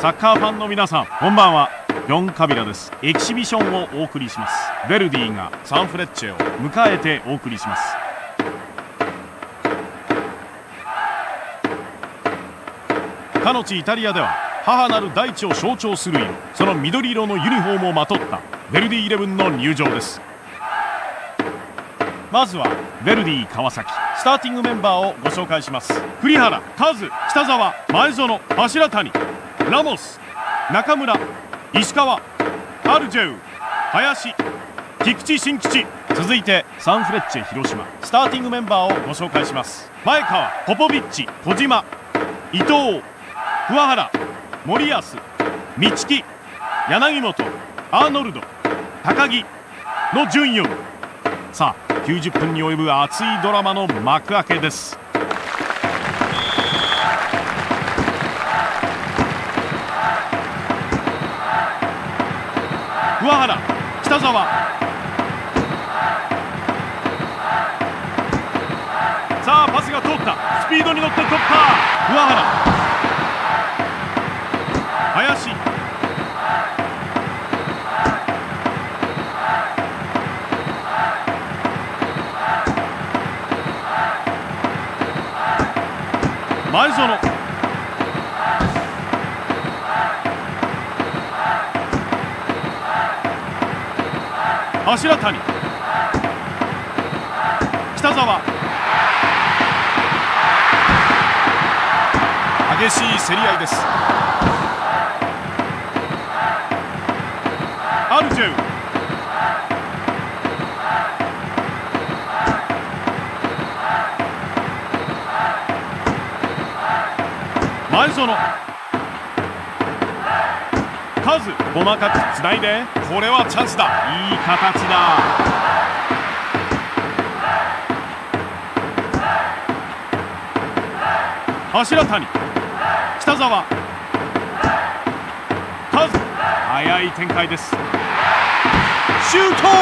サッカーファンの皆さんこんばんは。ヨン・カビラです。エキシビションをお送りします。ヴェルディがサンフレッチェを迎えてお送りします。かの地イタリアでは母なる大地を象徴する色その緑色のユニフォームをまとったヴェルディイレブンの入場です。まずはヴェルディ川崎スターティングメンバーをご紹介します。栗原カズ北沢前園柱谷。ラモス中村石川アルジェウ林菊池新吉続いてサンフレッチェ広島スターティングメンバーをご紹介します。前川ポポビッチ小島伊藤桑原森保美樹柳本アーノルド高木の順4さあ90分に及ぶ熱いドラマの幕開けです。北沢さあパスが通った。スピードに乗って突破。上原。林。前園。柱谷。北沢激しい競り合いです。アルジェウ。前園。カズ。細かくつないで。これはチャンスだ。いい形だ。柱谷。北沢。カズ。速い展開です。シュート。ゴー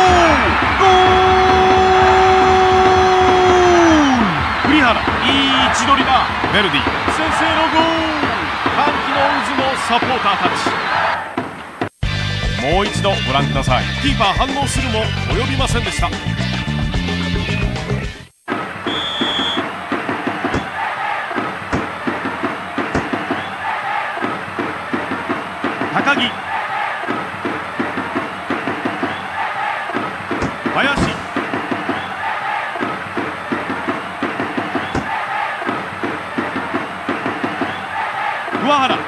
栗原。いい位置取りだ。ヴェルディ。先制のゴー歓喜の渦のサポーターたち。もう一度ご覧ください。キーパー反応するも及びませんでした。高木。林。桑原。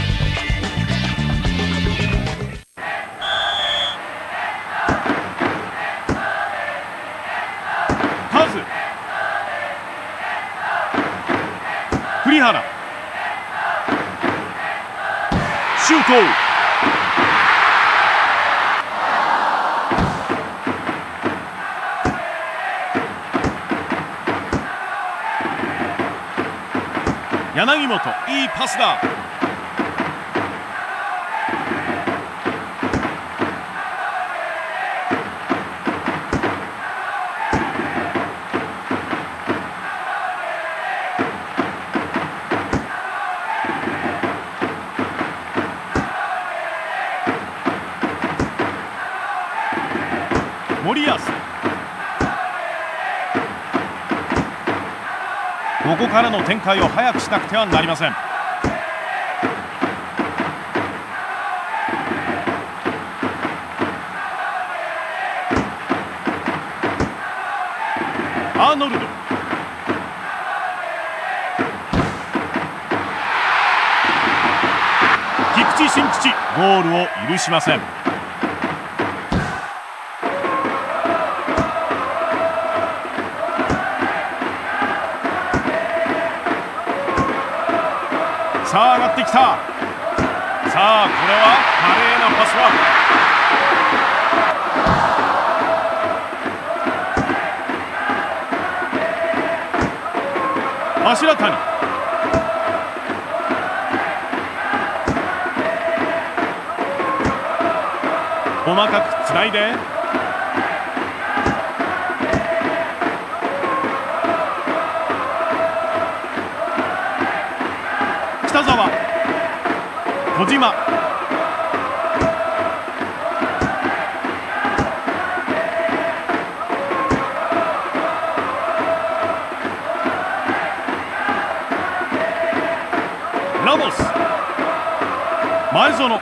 シュート。柳本いいパスだ。からの展開を早くしなくてはなりません。アーノルド。菊池新吉ゴールを許しません。さあ上がってきた。さあこれは華麗なパスワーク。柱谷。細かくつないで。北沢。小島。ラモス。前園。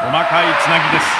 細かいつなぎです。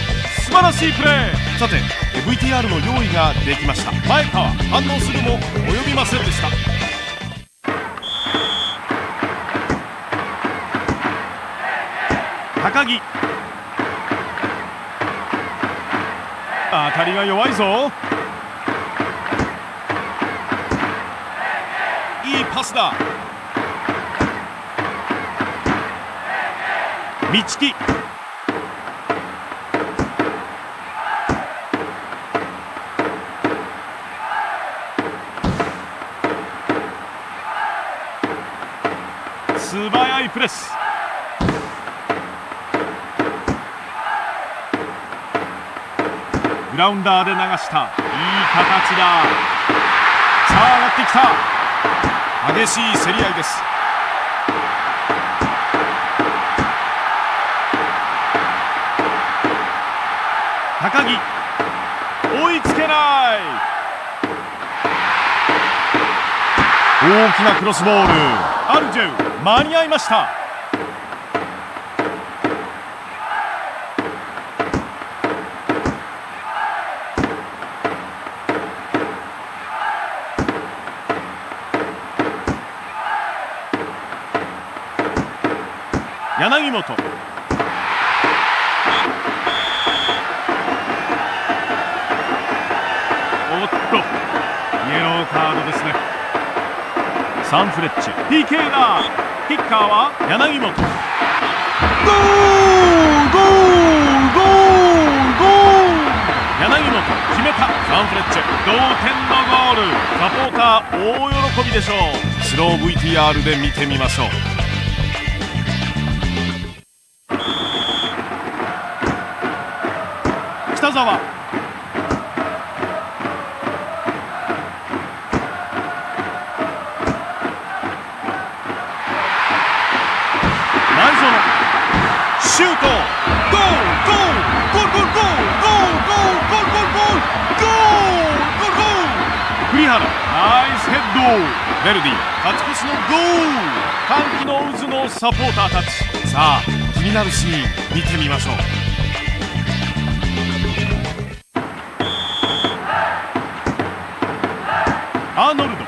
素晴らしいプレー。さて VTR の用意ができました。前川反応するも及びませんでした。高木。当たりが弱いぞ。いいパスだ。道木。プレス。グラウンダーで流した。いい形だ。さあ上がってきた。激しい競り合いです。高木。追いつけない。大きなクロスボール。アルジュ間に合いました。柳本。サンフレッチェ。PK だ。キッカーは柳本。ゴーゴーゴーゴー。柳本決めた。サンフレッチェ。同点のゴール。サポーター大喜びでしょう。スロー VTR で見てみましょう。北沢ナイスヘッドベルディ勝ち越しのゴー。歓喜の渦のサポーターたち。さあ気になるシーン見てみましょう。アーノルド。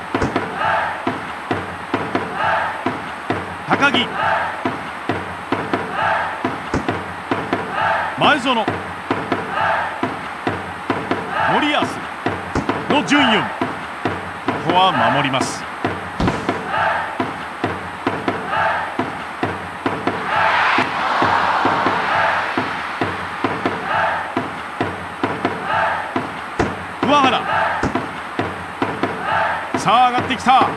高木。前園。森保。の順位は守ります。桑原。さあ上がってきた。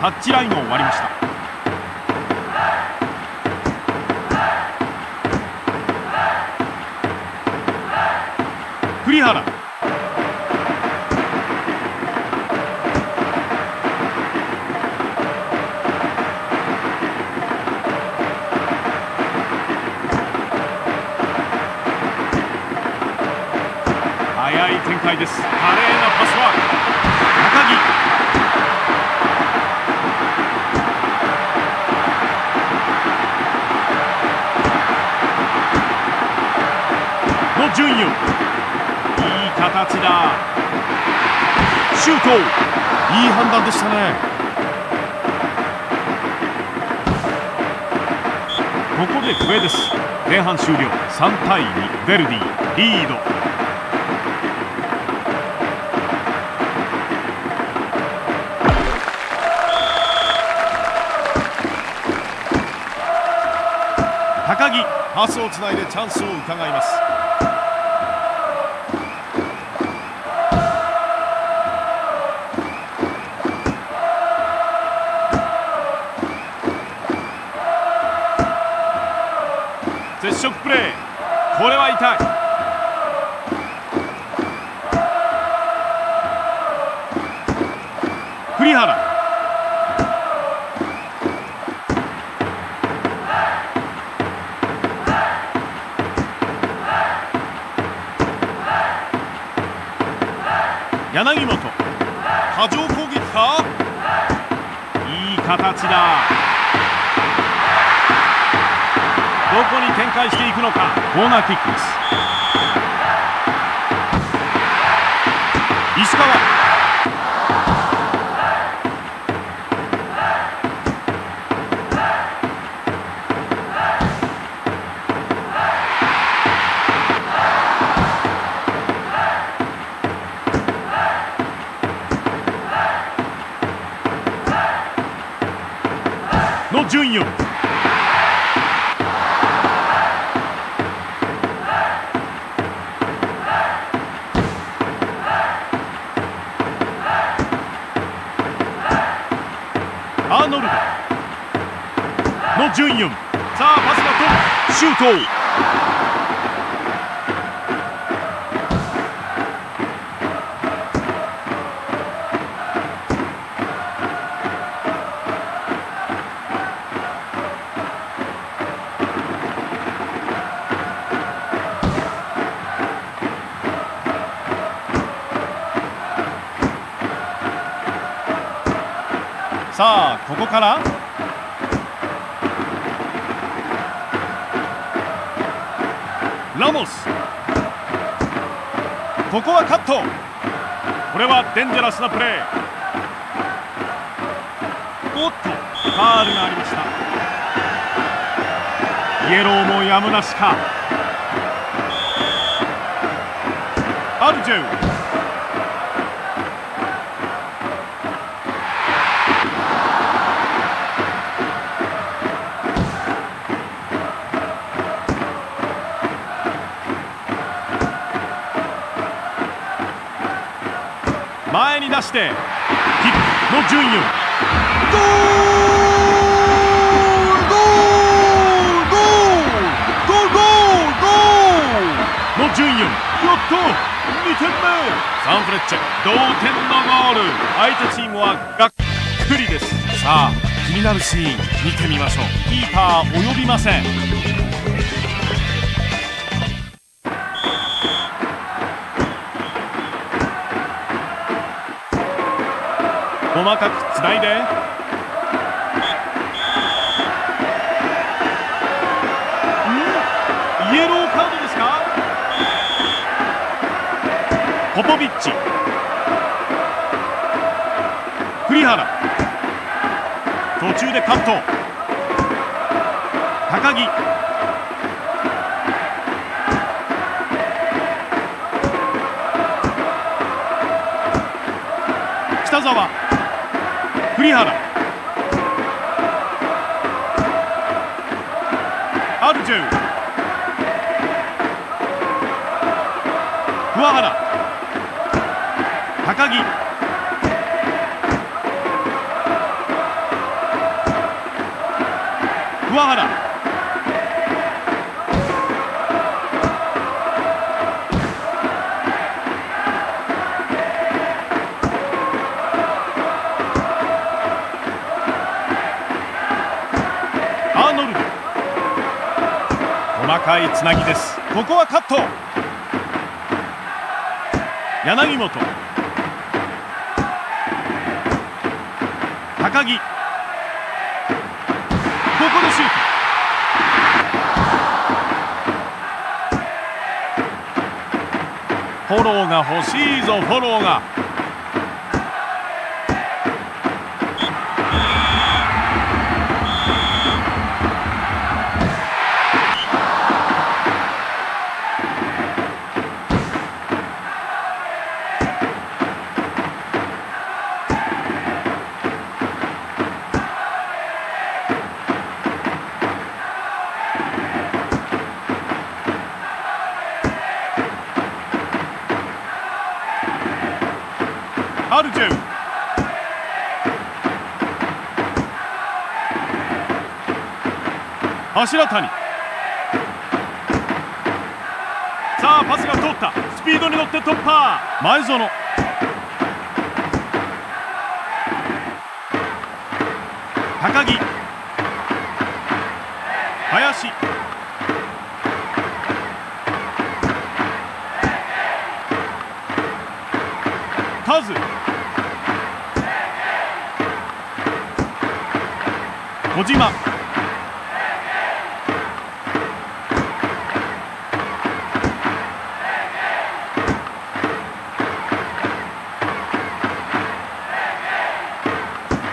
タッチラインを割りました。栗原。速い展開です。華麗だ。シュート。いい判断でしたね。ここで笛です。前半終了。3対2ヴェルディ。リード。高木パスをつないでチャンスを伺います。これは痛い。栗原。柳本。波状攻撃か？いい形だ。どこに展開していくのか。コーナーキックです。石川。の順位を。ト。さあここからラモス。ここはカット。これはデンジャラスなプレー。おっとファールがありました。イエローもやむなしか。アルジェウ。出してキックの順位を。ゴールゴールゴールゴールゴールゴールの順位を。よっと2点目。サンフレッチェ同点のゴール。相手チームはがっくりです。さあ気になるシーン見てみましょう。キーパー及びません細かくつないで。イエローカードですか？ポポビッチ。栗原。途中でカット。高木。北沢。栗原アルジュ桑原。高木。桑原。いつなぎです。ここはカット。柳本。高木。ここでシュート。フォローが欲しいぞフォローが。アルジェウ柱谷。さあパスが通った。スピードに乗って突破。前園。高木。林。カズ。島。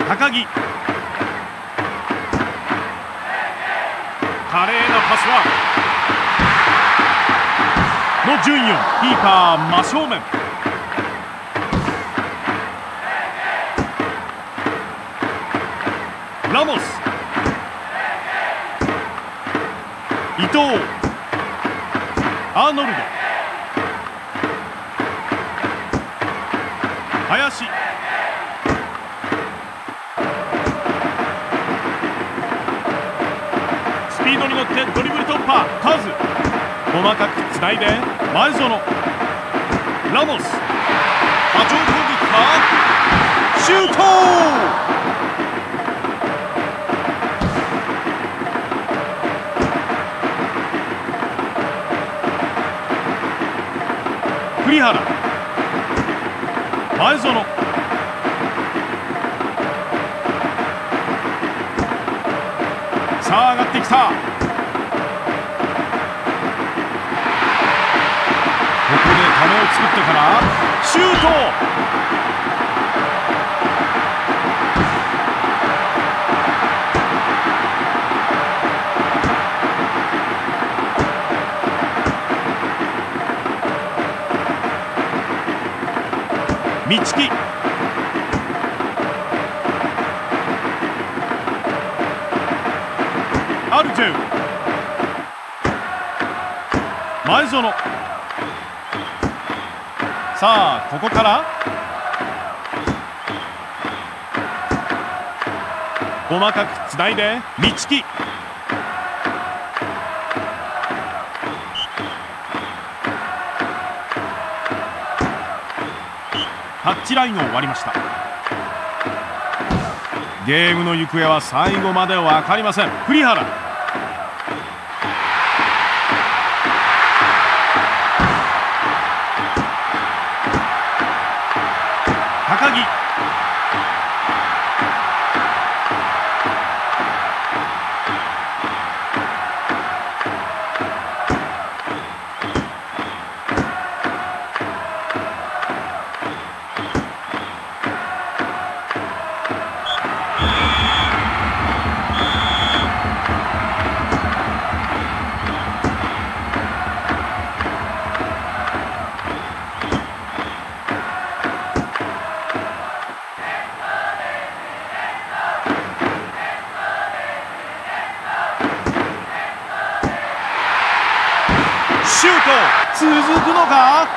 高木。華麗なパスはの順位をキーパー真正面。ラモス。藤アーノルド。林。スピードに乗ってドリブル突破。カズ。細かくつないで。前園ラモス。波長攻撃か。シュート！原。前園。さあ上がってきた。ここでためを作ってからシュート。三木アルジェウ前園さあここから細かくつないで三木タッチラインを割りました。ゲームの行方は最後まで分かりません。栗原。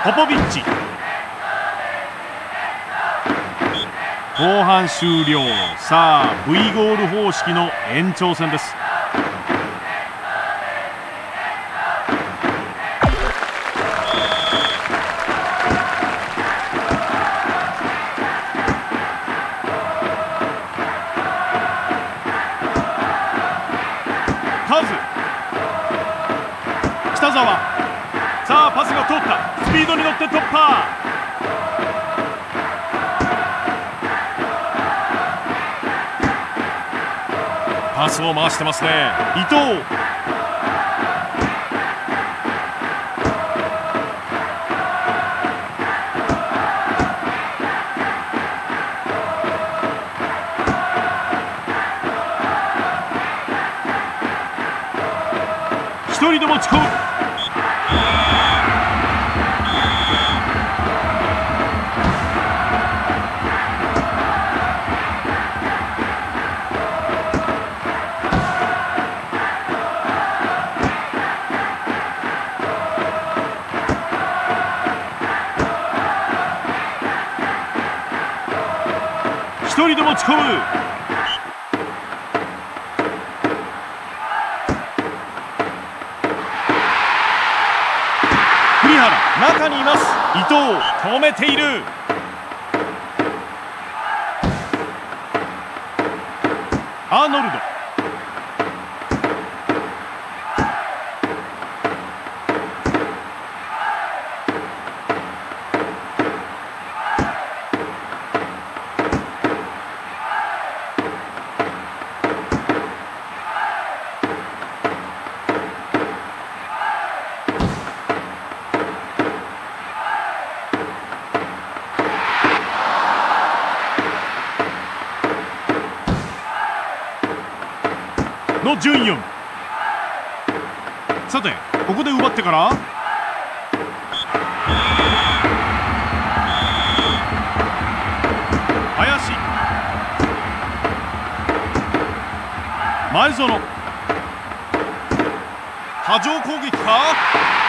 ポポビッチ。後半終了。さあ V ゴール方式の延長戦です。パスを回してますね。伊藤。一人で持ち込む。ち込む栗原中にいます伊藤止めているアーノルドの順位さてここで奪ってから。林。前園。波状攻撃か？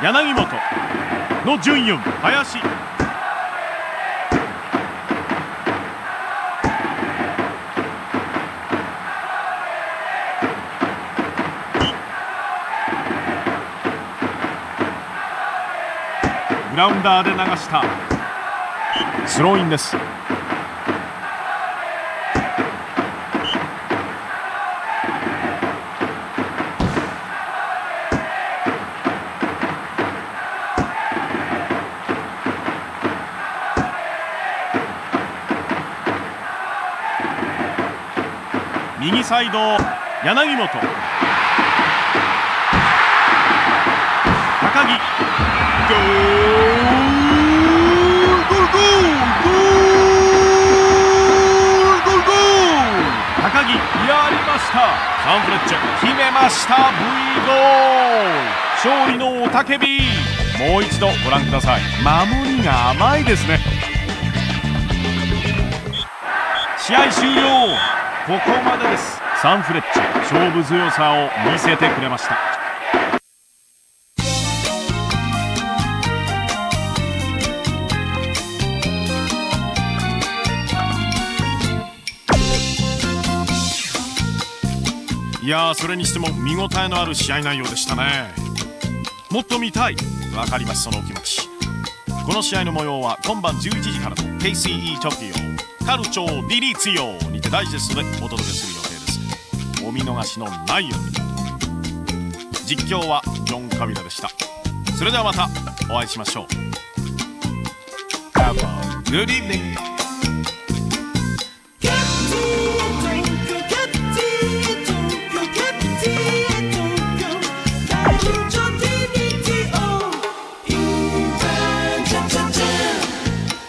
柳本の順位林。グラウンダーで流した。スローインです。右サイド柳本。高木。ゴールゴールゴールゴールゴール高木やりましたサンフレッチェ決めました V ゴール勝利の雄たけびもう一度ご覧ください守りが甘いですね試合終了ここまでです。サンフレッチェ勝負強さを見せてくれました。いやそれにしても見応えのある試合内容でしたね。もっと見たい。わかりますそのお気持ち。この試合の模様は今晩11時からの KCE トピオタルチディリーツィオにてダイジェストでお届けする予定です。お見逃しのないように。実況はジョン・カビラでした。それではまたお会いしましょう。Have a good evening Get to